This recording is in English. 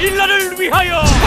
레일라를 위하여!